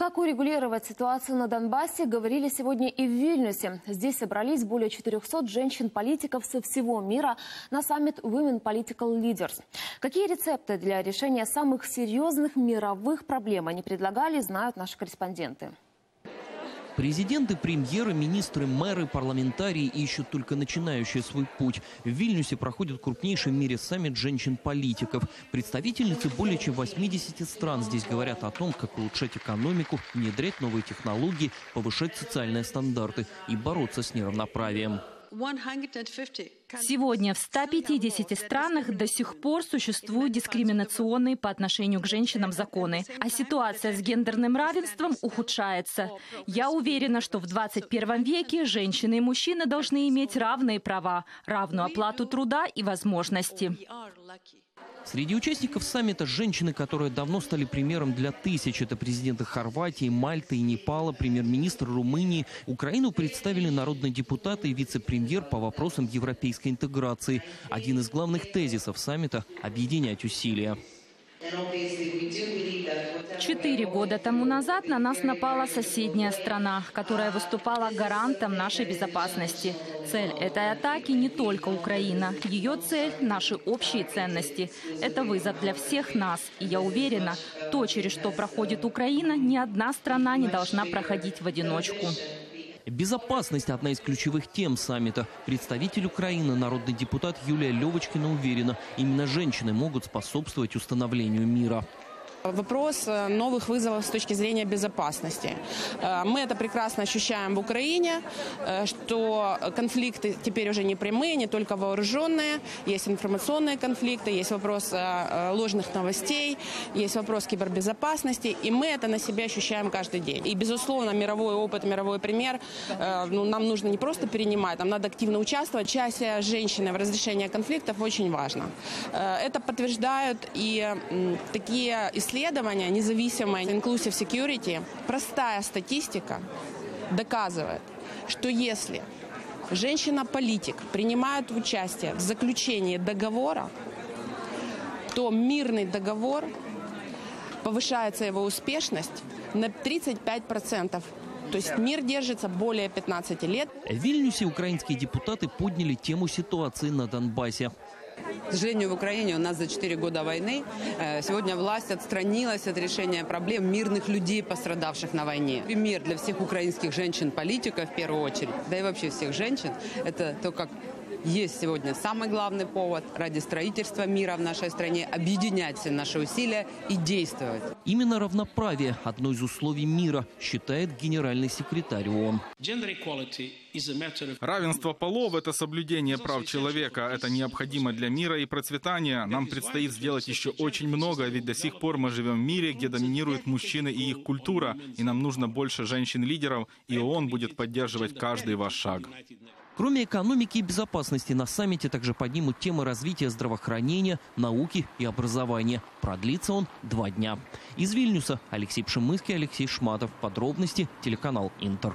Как урегулировать ситуацию на Донбассе, говорили сегодня и в Вильнюсе. Здесь собрались более 400 женщин-политиков со всего мира на саммит Women Political Leaders. Какие рецепты для решения самых серьезных мировых проблем они предлагали, знают наши корреспонденты. Президенты, премьеры, министры, мэры, парламентарии ищут только начинающие свой путь. В Вильнюсе проходит крупнейший в мире саммит женщин-политиков. Представительницы более чем 80 стран здесь говорят о том, как улучшать экономику, внедрять новые технологии, повышать социальные стандарты и бороться с неравноправием. Сегодня в 150 странах до сих пор существуют дискриминационные по отношению к женщинам законы, а ситуация с гендерным равенством ухудшается. Я уверена, что в 21 веке женщины и мужчины должны иметь равные права, равную оплату труда и возможности. Среди участников саммита женщины, которые давно стали примером для тысяч. Это президенты Хорватии, Мальты и Непала, премьер-министр Румынии. Украину представили народные депутаты и вице-премьер по вопросам европейской интеграции. Один из главных тезисов саммита – объединять усилия. Четыре года тому назад на нас напала соседняя страна, которая выступала гарантом нашей безопасности. Цель этой атаки не только Украина. Ее цель – наши общие ценности. Это вызов для всех нас. И я уверена, то, через что проходит Украина, ни одна страна не должна проходить в одиночку. Безопасность – одна из ключевых тем саммита. Представитель Украины, народный депутат Юлия Левочкина уверена, именно женщины могут способствовать установлению мира. Вопрос э, новых вызовов с точки зрения безопасности. Э, мы это прекрасно ощущаем в Украине, э, что конфликты теперь уже не прямые, не только вооруженные. Есть информационные конфликты, есть вопрос ложных новостей, есть вопрос кибербезопасности. И мы это на себе ощущаем каждый день. И, безусловно, мировой опыт, мировой пример ну, нам нужно не просто перенимать, нам надо активно участвовать. Участие женщины в разрешении конфликтов очень важно. Это подтверждают и такие исследования, исследования независимое Inclusive Security, простая статистика доказывает, что если женщина-политик принимает участие в заключении договора, то мирный договор повышается его успешность на 35%. То есть мир держится более 15 лет. В Вильнюсе украинские депутаты подняли тему ситуации на Донбассе. К сожалению, в Украине у нас за 4 года войны э, сегодня власть отстранилась от решения проблем мирных людей, пострадавших на войне. Пример для всех украинских женщин-политиков в первую очередь, да и вообще всех женщин, это то, как есть сегодня самый главный повод ради строительства мира в нашей стране объединять все наши усилия и действовать. Именно равноправие – одно из условий мира, считает генеральный секретарь ООН. Равенство полов – это соблюдение прав человека. Это необходимо для мира и процветания. Нам предстоит сделать еще очень много, ведь до сих пор мы живем в мире, где доминируют мужчины и их культура, и нам нужно больше женщин-лидеров, и ООН будет поддерживать каждый ваш шаг. Кроме экономики и безопасности, на саммите также поднимут темы развития здравоохранения, науки и образования. Продлится он два дня. Из Вильнюса Алексей Пшемыский, Алексей Шматов. Подробности телеканал Интер.